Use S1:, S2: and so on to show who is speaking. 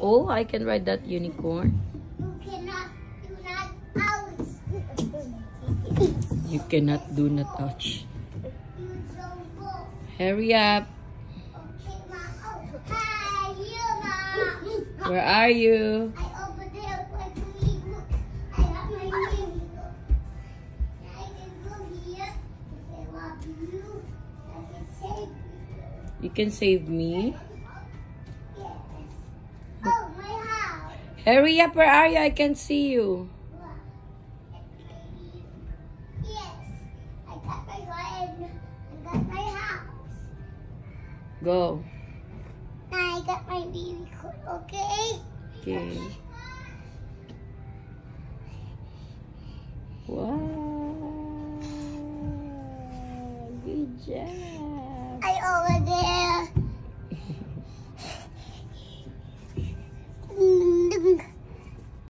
S1: Oh, I can ride that unicorn.
S2: You cannot do not out.
S1: You cannot do not touch.
S2: You.
S1: Hurry up. Where are you?
S2: I over there like
S1: Hurry up, where are you? I can't see you.
S2: Yes. I got my. I got my house.
S1: Go.
S2: I got my baby coat, okay?
S1: Okay. Wow. Good job.